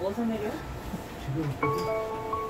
어디서 내려? 지금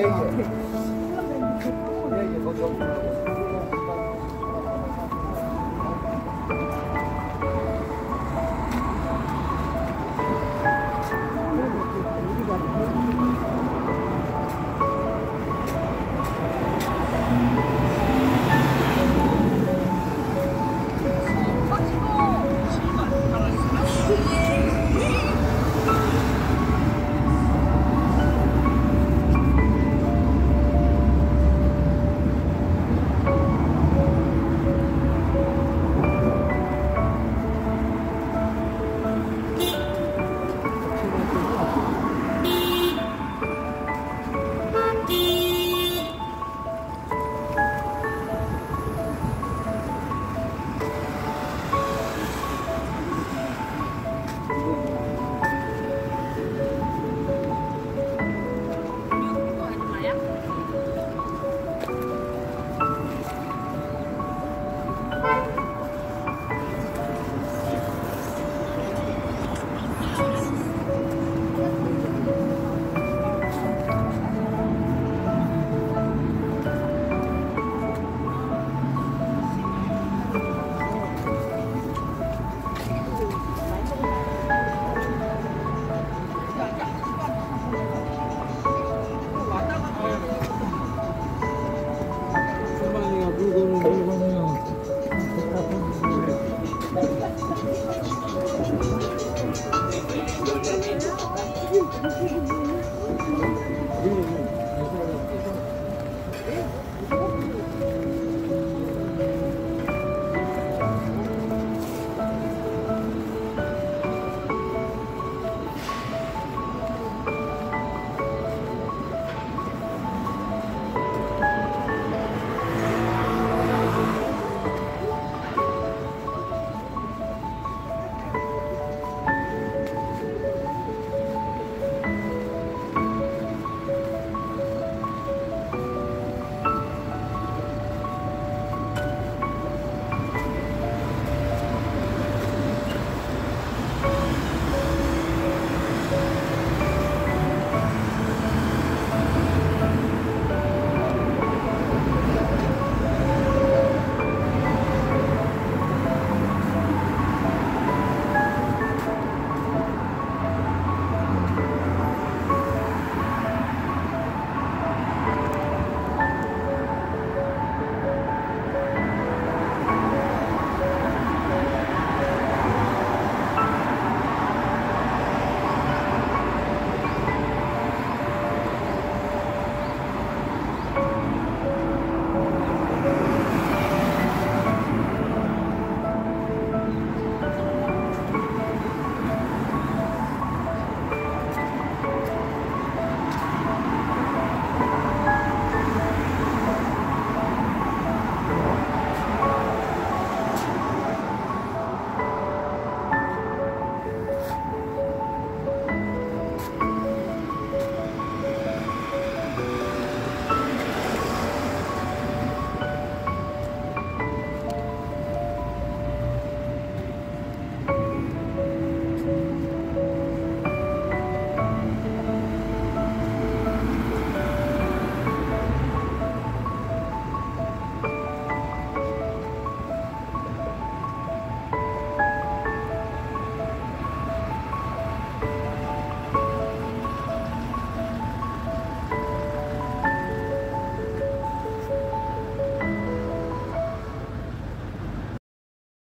谢谢。